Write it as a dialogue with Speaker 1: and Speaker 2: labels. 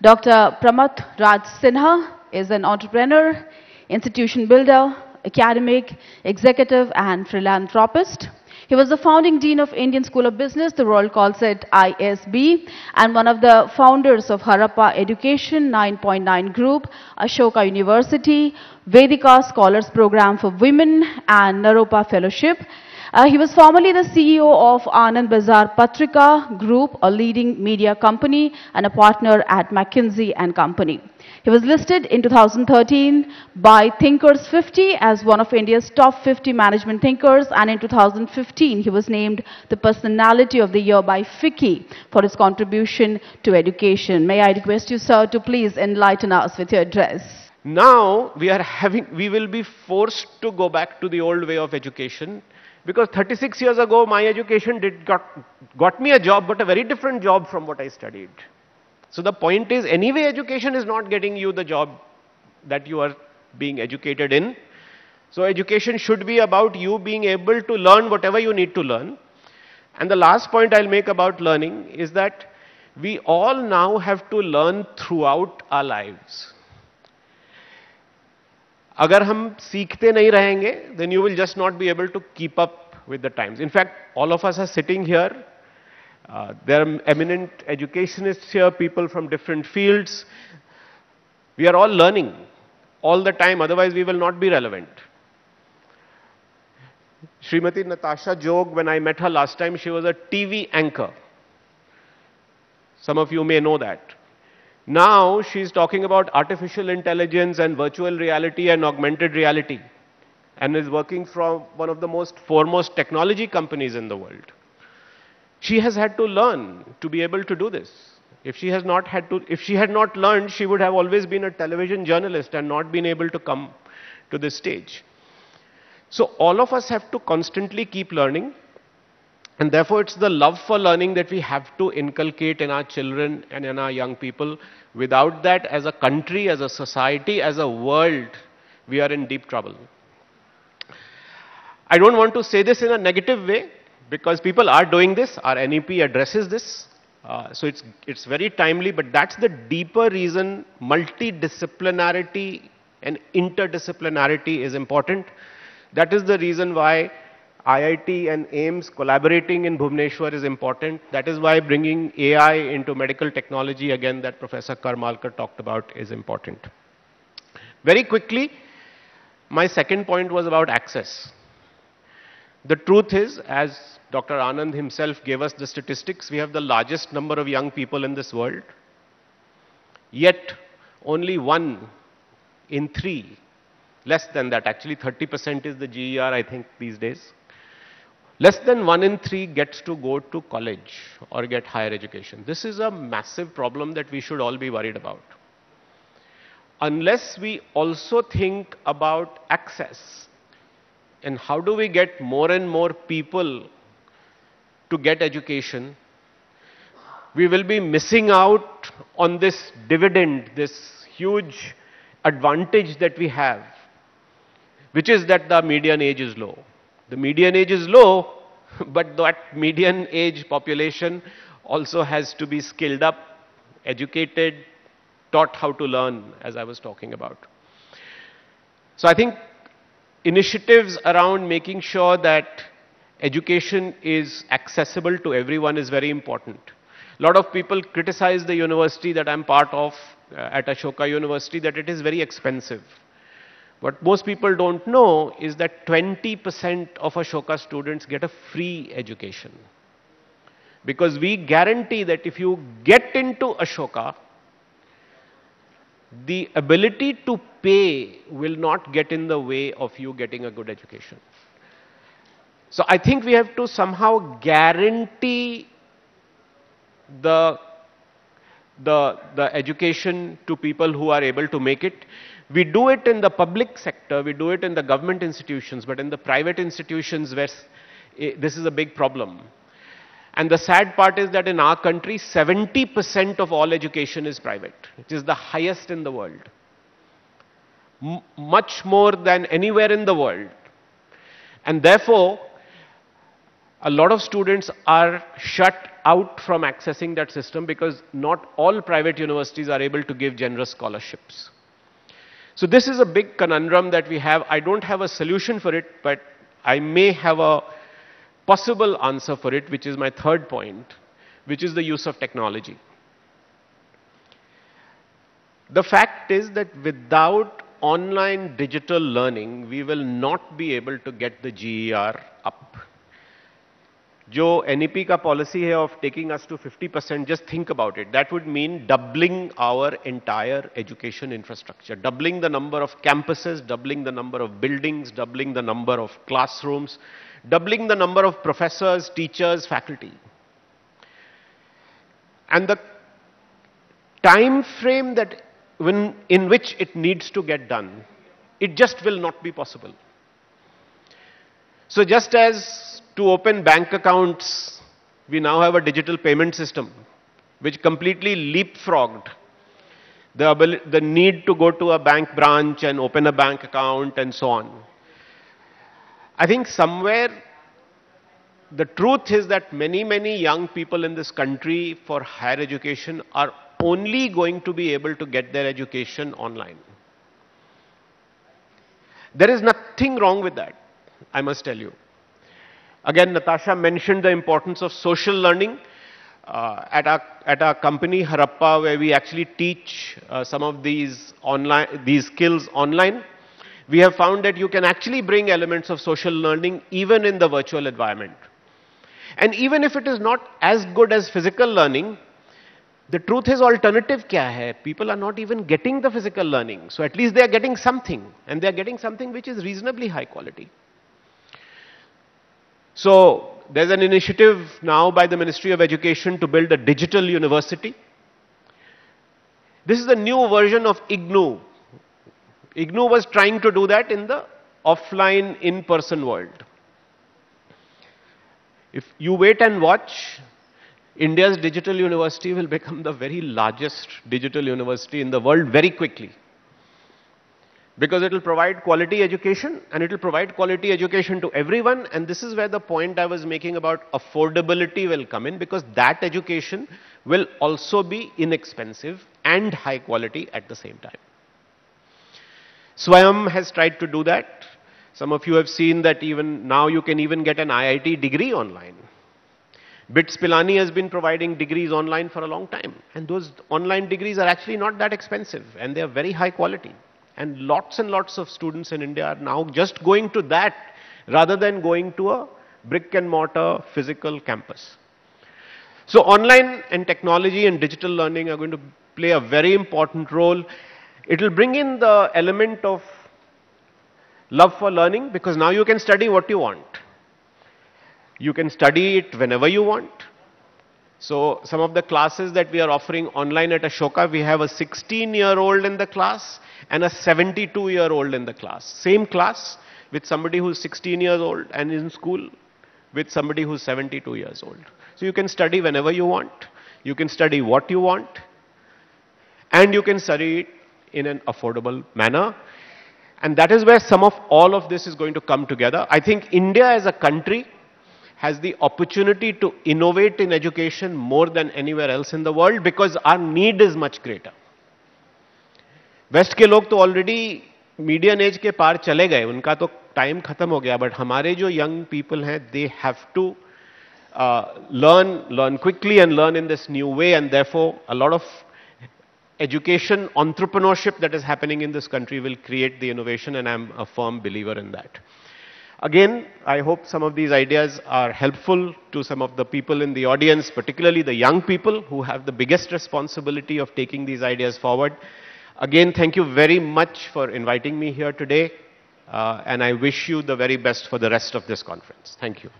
Speaker 1: Dr. Pramath Raj Sinha is an entrepreneur, institution builder, academic, executive, and philanthropist. He was the founding dean of Indian School of Business, the world calls it ISB, and one of the founders of Harappa Education 9.9 Group, Ashoka University, Vedika Scholars Program for Women, and Naropa Fellowship. Uh, he was formerly the CEO of Anand Bazar Patrika Group, a leading media company and a partner at McKinsey and Company. He was listed in 2013 by Thinkers 50 as one of India's top 50 management thinkers and in 2015 he was named the personality of the year by FICCI for his contribution to education. May I request you sir to please enlighten us with your address.
Speaker 2: Now we are having, we will be forced to go back to the old way of education because 36 years ago, my education did got, got me a job, but a very different job from what I studied. So the point is, anyway, education is not getting you the job that you are being educated in. So education should be about you being able to learn whatever you need to learn. And the last point I'll make about learning is that we all now have to learn throughout our lives. अगर हम सीखते नहीं रहेंगे then you will just not be able to keep up with the times in fact all of us are sitting here there are eminent educationist here people from different fields we are all learning all the time otherwise we will not be relevant Shrimati Natasha Jog when I met her last time she was a TV anchor some of you may know that Now she's talking about artificial intelligence and virtual reality and augmented reality and is working from one of the most foremost technology companies in the world. She has had to learn to be able to do this. If she has not had to, if she had not learned, she would have always been a television journalist and not been able to come to this stage. So all of us have to constantly keep learning and therefore, it's the love for learning that we have to inculcate in our children and in our young people. Without that, as a country, as a society, as a world, we are in deep trouble. I don't want to say this in a negative way because people are doing this. Our NEP addresses this. Uh, so it's, it's very timely, but that's the deeper reason multidisciplinarity and interdisciplinarity is important. That is the reason why IIT and AIIMS collaborating in Bhubaneswar is important. That is why bringing AI into medical technology, again, that Professor Karmalkar talked about is important. Very quickly, my second point was about access. The truth is, as Dr. Anand himself gave us the statistics, we have the largest number of young people in this world. Yet, only one in three, less than that, actually 30% is the GER, I think, these days, Less than one in three gets to go to college or get higher education. This is a massive problem that we should all be worried about. Unless we also think about access and how do we get more and more people to get education, we will be missing out on this dividend, this huge advantage that we have, which is that the median age is low. The median age is low, but that median age population also has to be skilled up, educated, taught how to learn, as I was talking about. So I think initiatives around making sure that education is accessible to everyone is very important. A lot of people criticize the university that I'm part of uh, at Ashoka University that it is very expensive. What most people don't know is that 20% of Ashoka students get a free education. Because we guarantee that if you get into Ashoka, the ability to pay will not get in the way of you getting a good education. So I think we have to somehow guarantee the, the, the education to people who are able to make it. We do it in the public sector, we do it in the government institutions, but in the private institutions where eh, this is a big problem. And the sad part is that in our country, 70% of all education is private, which is the highest in the world. M much more than anywhere in the world. And therefore, a lot of students are shut out from accessing that system because not all private universities are able to give generous scholarships. So this is a big conundrum that we have. I don't have a solution for it, but I may have a possible answer for it, which is my third point, which is the use of technology. The fact is that without online digital learning, we will not be able to get the GER up. जो NEP का policy है of taking us to 50%, just think about it. That would mean doubling our entire education infrastructure, doubling the number of campuses, doubling the number of buildings, doubling the number of classrooms, doubling the number of professors, teachers, faculty. And the time frame that when, in which it needs to get done, it just will not be possible. So just as to open bank accounts, we now have a digital payment system which completely leapfrogged the, the need to go to a bank branch and open a bank account and so on. I think somewhere the truth is that many, many young people in this country for higher education are only going to be able to get their education online. There is nothing wrong with that, I must tell you. Again, Natasha mentioned the importance of social learning. Uh, at, our, at our company, Harappa, where we actually teach uh, some of these, online, these skills online, we have found that you can actually bring elements of social learning even in the virtual environment. And even if it is not as good as physical learning, the truth is alternative kya hai? People are not even getting the physical learning. So at least they are getting something. And they are getting something which is reasonably high quality. So there's an initiative now by the Ministry of Education to build a digital university. This is a new version of IGNOU. IGNOU was trying to do that in the offline, in-person world. If you wait and watch, India's digital university will become the very largest digital university in the world very quickly. Because it will provide quality education and it will provide quality education to everyone. And this is where the point I was making about affordability will come in because that education will also be inexpensive and high quality at the same time. Swayam has tried to do that. Some of you have seen that even now you can even get an IIT degree online. BITS Pilani has been providing degrees online for a long time. And those online degrees are actually not that expensive and they are very high quality. And lots and lots of students in India are now just going to that rather than going to a brick and mortar physical campus. So online and technology and digital learning are going to play a very important role. It will bring in the element of love for learning because now you can study what you want. You can study it whenever you want. So some of the classes that we are offering online at Ashoka, we have a 16-year-old in the class and a 72-year-old in the class. Same class with somebody who's 16 years old and in school with somebody who's 72 years old. So you can study whenever you want. You can study what you want. And you can study it in an affordable manner. And that is where some of all of this is going to come together. I think India as a country has the opportunity to innovate in education more than anywhere else in the world because our need is much greater. West के लोग तो already medium as के पार चले गए उनका तो time खत्म हो गया बट हमारे जो यंग पीपल हैं they have to learn learn quickly and learn in this new way and therefore a lot of education entrepreneurship that is happening in this country will create the innovation and i'm a firm believer in that again i hope some of these ideas are helpful to some of the people in the audience particularly the young people who have the biggest responsibility of taking these ideas forward Again, thank you very much for inviting me here today, uh, and I wish you the very best for the rest of this conference. Thank you.